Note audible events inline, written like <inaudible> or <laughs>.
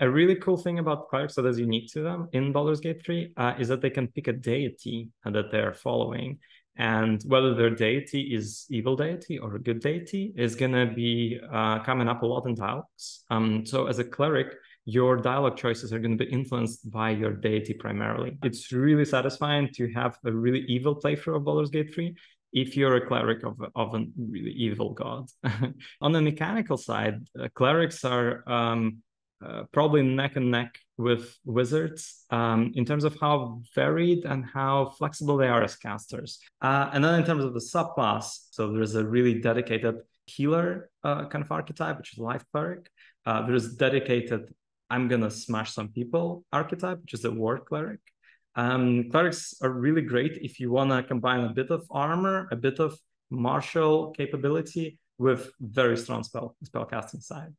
a really cool thing about clerics that is unique to them in Baldur's Gate 3 uh, is that they can pick a deity that they're following. And whether their deity is evil deity or a good deity is going to be uh, coming up a lot in dialogues. Um, so as a cleric, your dialogue choices are going to be influenced by your deity primarily. It's really satisfying to have a really evil playthrough of Baldur's Gate 3 if you're a cleric of, of a really evil god. <laughs> On the mechanical side, uh, clerics are um, uh, probably neck and neck with wizards um, in terms of how varied and how flexible they are as casters. Uh, and then in terms of the subclass, so there's a really dedicated healer uh, kind of archetype, which is life cleric. Uh, there's dedicated I'm gonna smash some people archetype, which is a war cleric. Um, clerics are really great if you wanna combine a bit of armor, a bit of martial capability with very strong spell spell casting side.